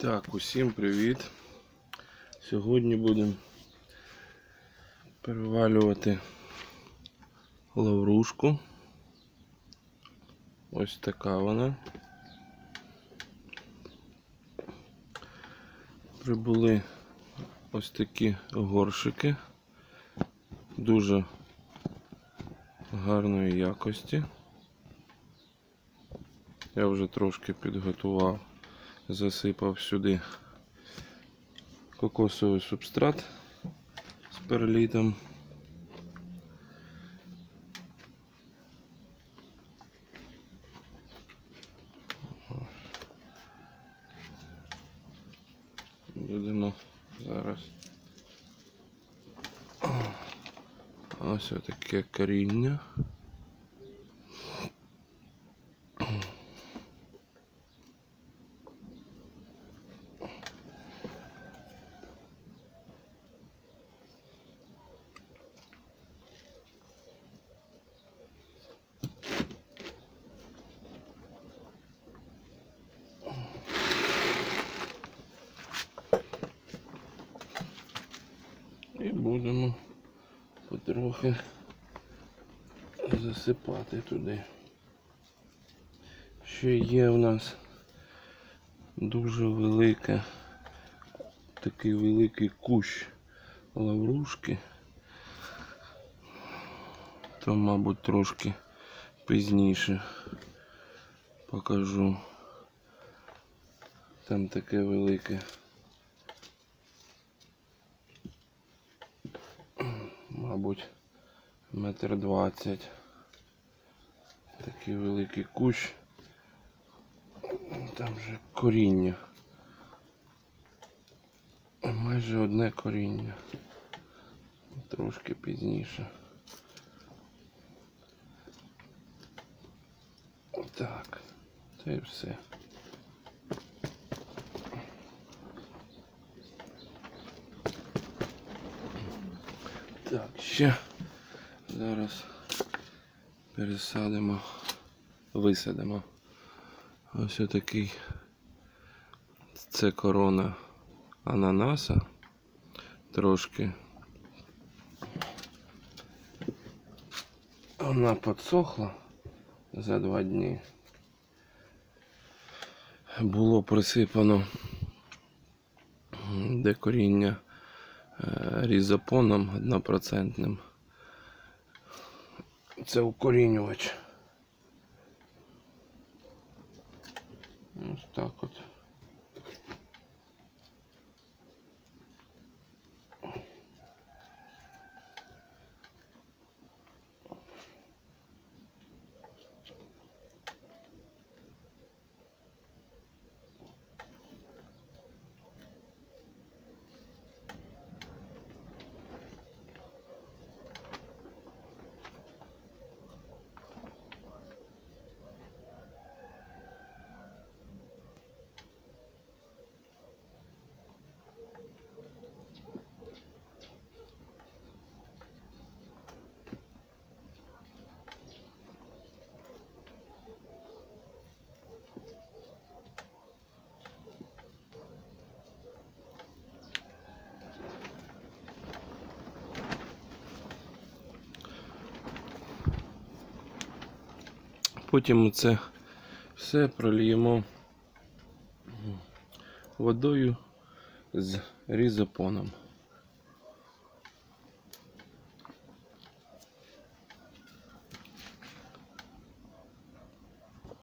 Так, усім привіт. Сьогодні будемо перевалювати лаврушку. Ось така вона. Прибули ось такі горшики. Дуже гарної якості. Я вже трошки підготував засипав сюди кокосовий субстрат з перлітом. Будемо зараз ось таке коріння. І будемо потрохи засипати туди. Ще є в нас дуже велике, такий великий кущ лаврушки. То, мабуть, трошки пізніше покажу. Там таке велике. Мабуть, метр двадцять. Такий великий кущ. Там же коріння. Майже одне коріння. Трошки пізніше. Так, це і все. Так, ще зараз пересадимо, висадимо. Ось отакий. Це корона ананаса. Трошки. Вона підсохла за два дні. Було присипано де коріння різопоном однопроцентним. Це укорінювач. Ось так от. Потім це все проліємо водою з різопоном.